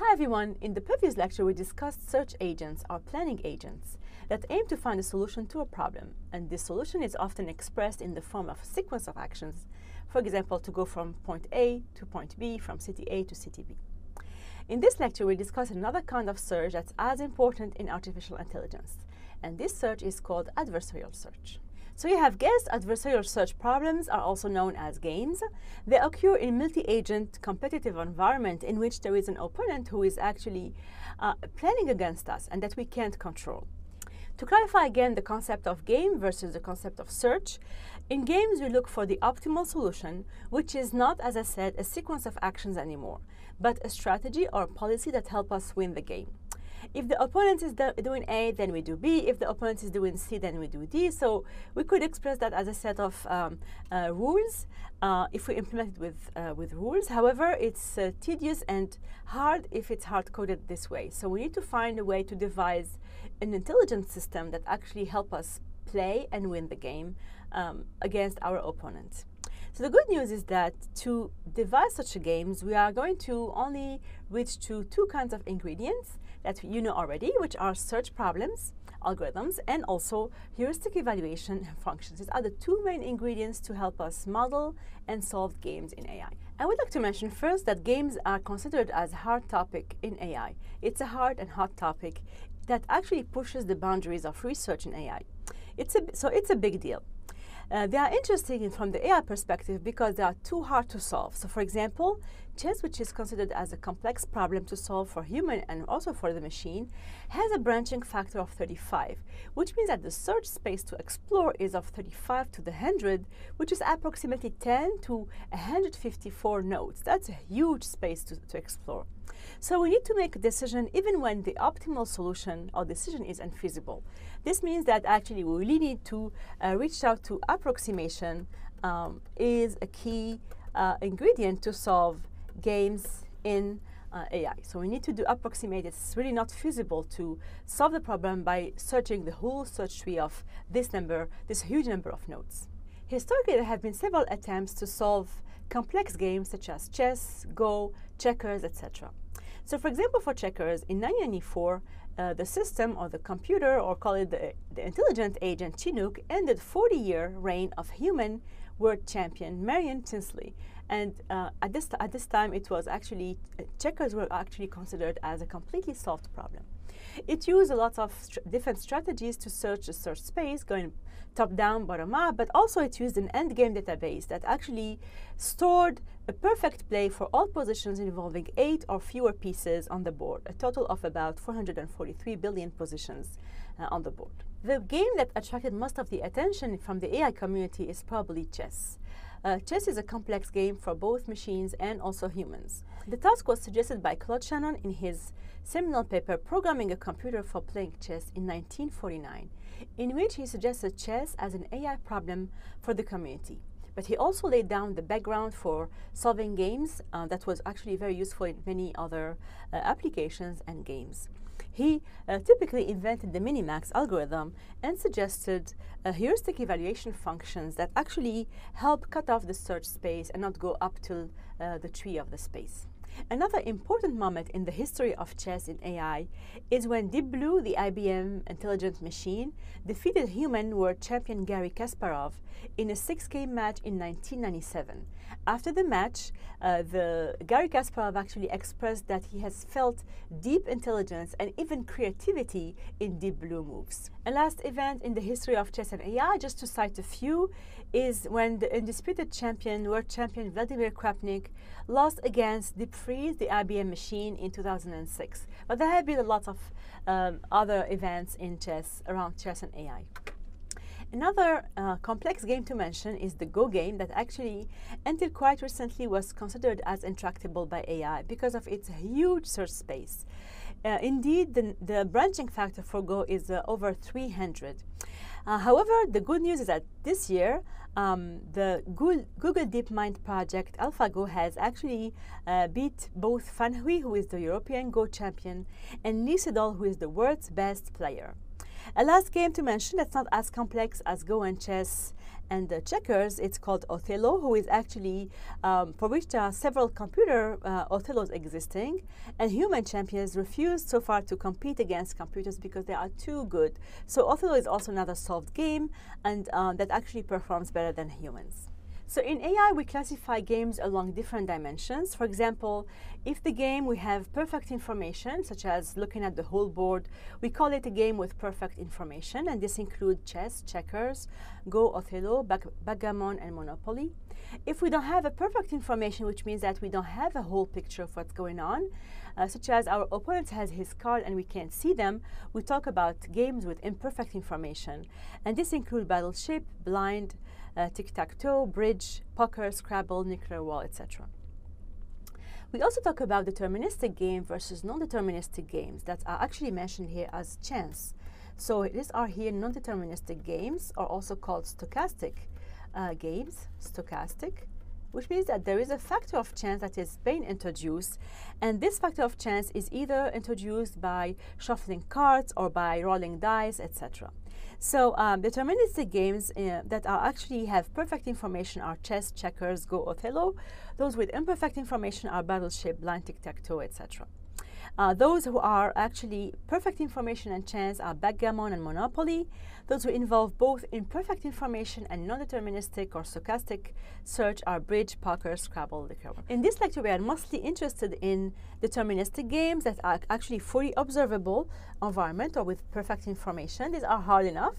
Hi everyone, in the previous lecture we discussed search agents or planning agents that aim to find a solution to a problem and this solution is often expressed in the form of a sequence of actions, for example to go from point A to point B, from city A to city B. In this lecture we discuss another kind of search that's as important in artificial intelligence and this search is called adversarial search. So you have guessed adversarial search problems are also known as games. They occur in multi-agent competitive environment in which there is an opponent who is actually uh, planning against us and that we can't control. To clarify again the concept of game versus the concept of search, in games we look for the optimal solution, which is not, as I said, a sequence of actions anymore, but a strategy or policy that help us win the game. If the opponent is doing A, then we do B. If the opponent is doing C, then we do D. So we could express that as a set of um, uh, rules uh, if we implement it with, uh, with rules. However, it's uh, tedious and hard if it's hard-coded this way. So we need to find a way to devise an intelligent system that actually help us play and win the game um, against our opponent. So the good news is that to devise such a games, we are going to only reach to two kinds of ingredients that you know already, which are search problems, algorithms, and also heuristic evaluation functions. These are the two main ingredients to help us model and solve games in AI. I would like to mention first that games are considered as a hard topic in AI. It's a hard and hot topic that actually pushes the boundaries of research in AI. It's a, so it's a big deal. Uh, they are interesting from the AI perspective because they are too hard to solve. So for example, chess, which is considered as a complex problem to solve for human and also for the machine, has a branching factor of 35, which means that the search space to explore is of 35 to the 100, which is approximately 10 to 154 nodes. That's a huge space to, to explore. So we need to make a decision even when the optimal solution or decision is unfeasible. This means that actually we really need to uh, reach out to approximation um, is a key uh, ingredient to solve games in uh, AI. So we need to do approximate. It's really not feasible to solve the problem by searching the whole search tree of this number, this huge number of nodes. Historically, there have been several attempts to solve complex games such as chess, Go, checkers, etc. So for example, for checkers, in 1994, uh, the system or the computer, or call it the, the intelligent agent Chinook, ended 40-year reign of human world champion Marion Tinsley. And uh, at, this at this time, it was actually, checkers were actually considered as a completely solved problem. It used a lot of different strategies to search the search space, going top down, bottom up, but also it used an endgame database that actually stored a perfect play for all positions involving eight or fewer pieces on the board, a total of about 443 billion positions uh, on the board. The game that attracted most of the attention from the AI community is probably chess. Uh, chess is a complex game for both machines and also humans. The task was suggested by Claude Shannon in his seminal paper Programming a Computer for Playing Chess in 1949, in which he suggested chess as an AI problem for the community. But he also laid down the background for solving games uh, that was actually very useful in many other uh, applications and games. He uh, typically invented the minimax algorithm and suggested uh, heuristic evaluation functions that actually help cut off the search space and not go up to uh, the tree of the space. Another important moment in the history of chess in AI is when Deep Blue, the IBM intelligent machine, defeated human world champion Garry Kasparov in a six-game match in 1997. After the match, uh, the Garry Kasparov actually expressed that he has felt deep intelligence and even creativity in Deep Blue moves. A last event in the history of chess and AI, just to cite a few, is when the undisputed champion, world champion Vladimir Kramnik, lost against Deep Fritz, the IBM machine, in 2006. But there have been a lot of um, other events in chess, around chess and AI. Another uh, complex game to mention is the Go game that actually, until quite recently, was considered as intractable by AI because of its huge search space. Uh, indeed, the, the, branching factor for Go is uh, over 300. Uh, however, the good news is that this year, um, the Google, DeepMind project AlphaGo has actually uh, beat both Fan Hui, who is the European Go champion, and Lee Sedol, who is the world's best player. A last game to mention that's not as complex as Go and chess And the checkers, it's called Othello, who is actually, um, for which there are several computer uh, Othellos existing. And human champions refuse so far to compete against computers because they are too good. So Othello is also another solved game and uh, that actually performs better than humans. So in AI, we classify games along different dimensions. For example, if the game we have perfect information, such as looking at the whole board, we call it a game with perfect information, and this includes chess, checkers, Go, Othello, backgammon, and Monopoly. If we don't have a perfect information, which means that we don't have a whole picture of what's going on, uh, such as our opponent has his card and we can't see them, we talk about games with imperfect information. And this includes Battleship, Blind, uh, tic-tac-toe, bridge, poker, Scrabble, nuclear war, etc. We also talk about deterministic game versus non-deterministic games that are actually mentioned here as chance. So these are here non-deterministic games, are also called stochastic uh, games, stochastic, which means that there is a factor of chance that is being introduced, and this factor of chance is either introduced by shuffling cards or by rolling dice, etc. So um, deterministic games uh, that are actually have perfect information are chess, checkers, Go, Othello. Those with imperfect information are Battleship, Blind, Tic-Tac-Toe, etc. Uh, those who are actually perfect information and chance are backgammon and monopoly. Those who involve both imperfect information and non-deterministic or stochastic search are bridge, poker, Scrabble, liquor. In this lecture, we are mostly interested in deterministic games that are actually fully observable environment or with perfect information. These are hard enough.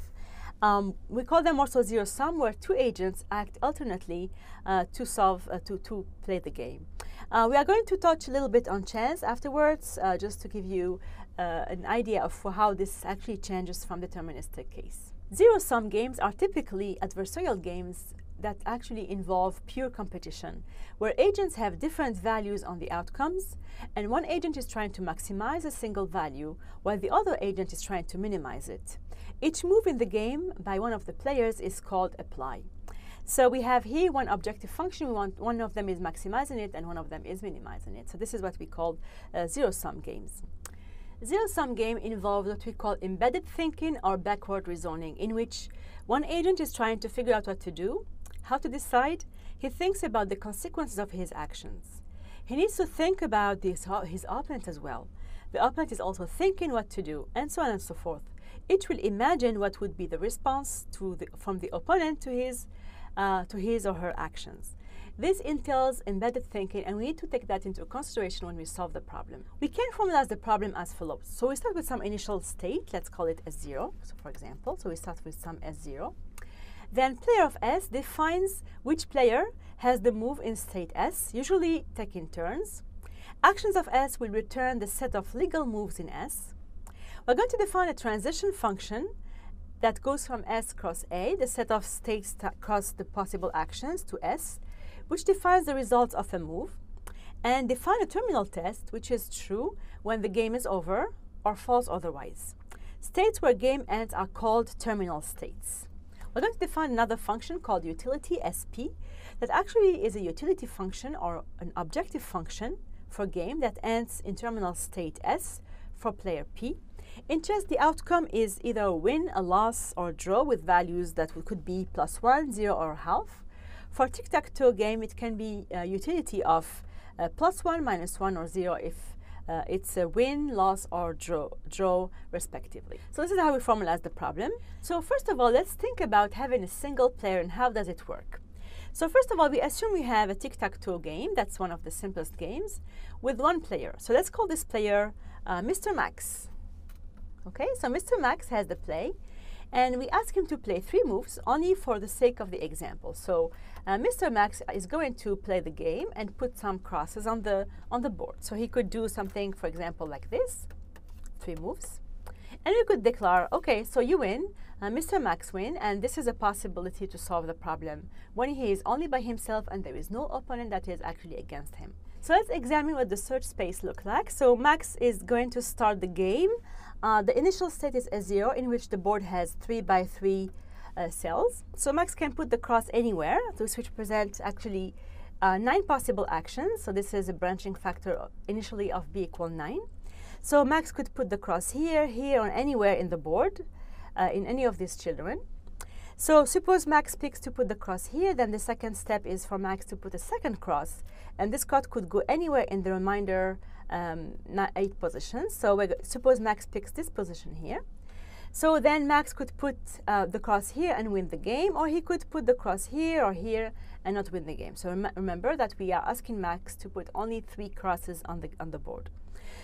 Um, we call them also zero sum, where two agents act alternately uh, to solve uh, to to play the game. Uh, we are going to touch a little bit on chance afterwards, uh, just to give you uh, an idea of how this actually changes from the deterministic case. Zero-sum games are typically adversarial games that actually involve pure competition, where agents have different values on the outcomes, and one agent is trying to maximize a single value, while the other agent is trying to minimize it. Each move in the game by one of the players is called a ply. So we have here one objective function. We want one of them is maximizing it and one of them is minimizing it. So this is what we call uh, zero-sum games. Zero-sum game involves what we call embedded thinking or backward reasoning, in which one agent is trying to figure out what to do, how to decide. He thinks about the consequences of his actions. He needs to think about this, his opponent as well. The opponent is also thinking what to do, and so on and so forth. It will imagine what would be the response the, from the opponent to his uh, to his or her actions. This entails embedded thinking, and we need to take that into consideration when we solve the problem. We can formalize the problem as follows. So we start with some initial state, let's call it S0, so for example. So we start with some S0. Then player of S defines which player has the move in state S, usually taking turns. Actions of S will return the set of legal moves in S. We're going to define a transition function that goes from S cross A, the set of states across the possible actions, to S, which defines the results of a move, and define a terminal test, which is true when the game is over or false otherwise. States where game ends are called terminal states. We're going to define another function called utility SP that actually is a utility function or an objective function for game that ends in terminal state S for player P in chess, the outcome is either a win, a loss, or a draw with values that could be plus one, zero, or half. For tic-tac-toe game, it can be a utility of uh, plus one, minus one, or zero if uh, it's a win, loss, or draw, draw, respectively. So this is how we formalize the problem. So first of all, let's think about having a single player and how does it work. So first of all, we assume we have a tic-tac-toe game. That's one of the simplest games with one player. So let's call this player uh, Mr. Max. Okay, so Mr. Max has the play, and we ask him to play three moves only for the sake of the example. So uh, Mr. Max is going to play the game and put some crosses on the on the board. So he could do something, for example, like this, three moves, and we could declare, okay, so you win, uh, Mr. Max win, and this is a possibility to solve the problem when he is only by himself and there is no opponent that is actually against him. So let's examine what the search space looks like. So Max is going to start the game. Uh, the initial state is a zero in which the board has three by three uh, cells. So Max can put the cross anywhere, which present actually uh, nine possible actions. So this is a branching factor initially of b equal nine. So Max could put the cross here, here, or anywhere in the board, uh, in any of these children. So suppose Max picks to put the cross here, then the second step is for Max to put a second cross. And this cross could go anywhere in the remainder um, eight positions. So suppose Max picks this position here. So then Max could put uh, the cross here and win the game, or he could put the cross here or here and not win the game. So rem remember that we are asking Max to put only three crosses on the, on the board.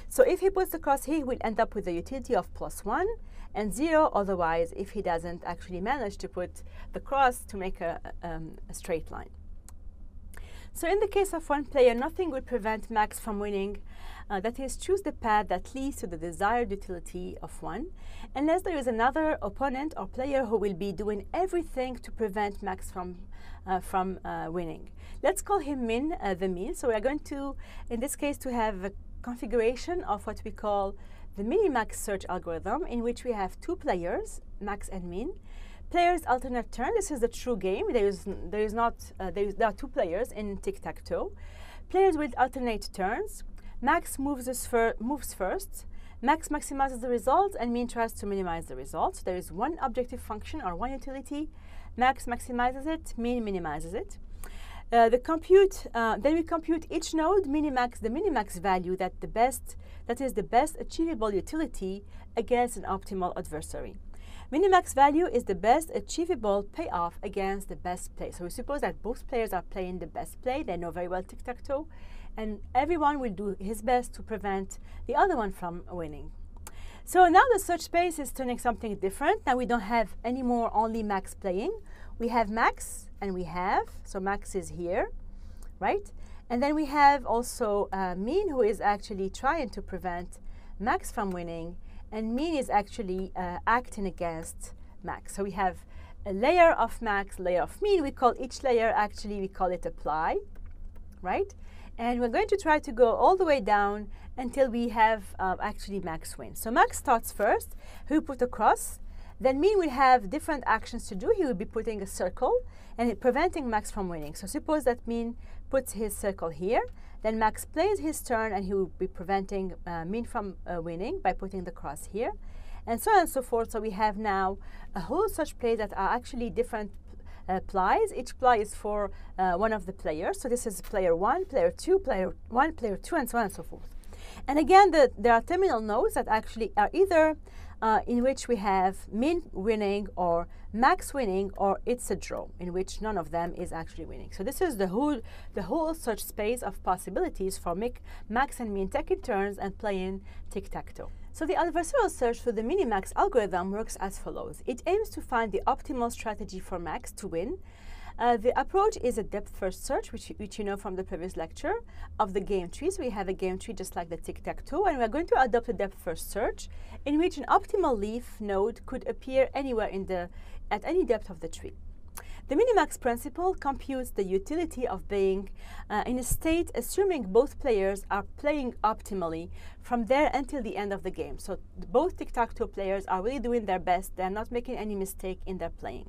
So if he puts the cross here, he will end up with a utility of plus 1 and 0 otherwise if he doesn't actually manage to put the cross to make a, um, a straight line. So in the case of one player, nothing would prevent Max from winning uh, that is, choose the path that leads to the desired utility of one, unless there is another opponent or player who will be doing everything to prevent Max from, uh, from uh, winning. Let's call him Min uh, the mean. So we are going to, in this case, to have a configuration of what we call the minimax search algorithm, in which we have two players, Max and Min. Players alternate turn. This is a true game. There is there is not uh, there, is, there are two players in tic tac toe. Players will alternate turns. Max moves, fir moves first. Max maximizes the result and min tries to minimize the result. There is one objective function or one utility. Max maximizes it, min minimizes it. Uh, the compute, uh, then we compute each node minimax the minimax value that the best that is the best achievable utility against an optimal adversary. Minimax value is the best achievable payoff against the best play. So we suppose that both players are playing the best play. They know very well tic-tac-toe and everyone will do his best to prevent the other one from winning. So now the search space is turning something different. Now we don't have anymore only Max playing. We have Max and we have, so Max is here, right? And then we have also uh, Min who is actually trying to prevent Max from winning and Min is actually uh, acting against Max. So we have a layer of Max, layer of Min. We call each layer actually, we call it apply, right? And we're going to try to go all the way down until we have uh, actually max win. So max starts first. Who put a cross. Then Min will have different actions to do. He will be putting a circle and preventing Max from winning. So suppose that Min puts his circle here. Then Max plays his turn and he will be preventing uh, Min from uh, winning by putting the cross here. And so on and so forth. So we have now a whole such play that are actually different uh, plies. Each ply is for uh, one of the players. So this is player one, player two, player one, player two, and so on and so forth. And again, the, there are terminal nodes that actually are either uh, in which we have min winning or max winning or it's a draw in which none of them is actually winning. So this is the whole the whole search space of possibilities for max and min taking turns and playing tic-tac-toe. So the adversarial search for the Minimax algorithm works as follows. It aims to find the optimal strategy for Max to win. Uh, the approach is a depth-first search, which, which you know from the previous lecture, of the game trees. We have a game tree just like the tic-tac-toe, and we're going to adopt a depth-first search in which an optimal leaf node could appear anywhere in the, at any depth of the tree. The minimax principle computes the utility of being uh, in a state assuming both players are playing optimally from there until the end of the game. So both tic-tac-toe players are really doing their best. They're not making any mistake in their playing.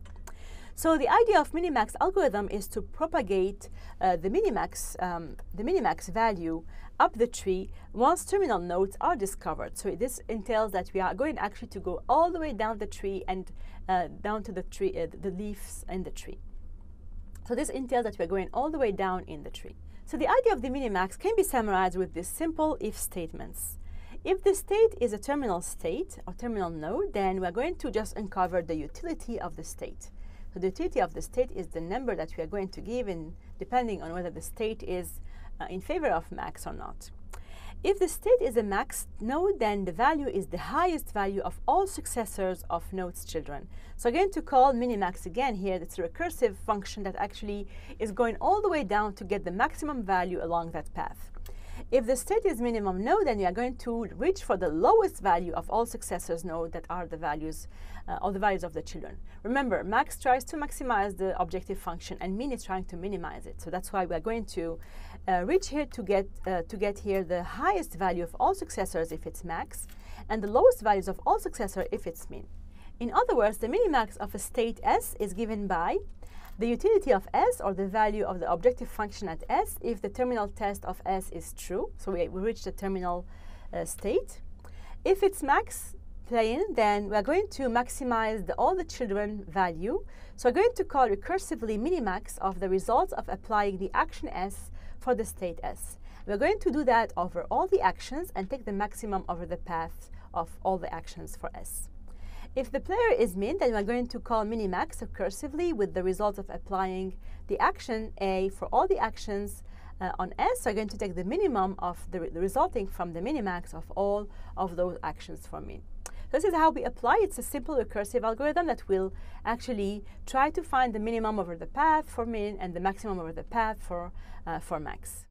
So the idea of minimax algorithm is to propagate uh, the minimax um, the minimax value up the tree once terminal nodes are discovered. So this entails that we are going actually to go all the way down the tree and uh, down to the tree, uh, the leaves in the tree. So this entails that we're going all the way down in the tree. So the idea of the minimax can be summarized with these simple if statements. If the state is a terminal state or terminal node, then we're going to just uncover the utility of the state. So the utility of the state is the number that we are going to give in depending on whether the state is uh, in favor of max or not. If the state is a max node, then the value is the highest value of all successors of node's children. So again, to call minimax again here, it's a recursive function that actually is going all the way down to get the maximum value along that path. If the state is minimum node, then you are going to reach for the lowest value of all successors node that are the values, uh, all the values of the children. Remember, max tries to maximize the objective function and min is trying to minimize it. So that's why we are going to uh, reach here to get, uh, to get here the highest value of all successors if it's max, and the lowest values of all successor if it's min. In other words, the minimax of a state S is given by the utility of S or the value of the objective function at S if the terminal test of S is true. So we, we reach the terminal uh, state. If it's max, plane, then we're going to maximize the, all the children value. So we're going to call recursively minimax of the results of applying the action S for the state S. We're going to do that over all the actions and take the maximum over the path of all the actions for S. If the player is min, then we're going to call minimax recursively with the result of applying the action A for all the actions uh, on S. So we're going to take the minimum of the, re resulting from the minimax of all of those actions for min. This is how we apply. It's a simple recursive algorithm that will actually try to find the minimum over the path for min and the maximum over the path for, uh, for max.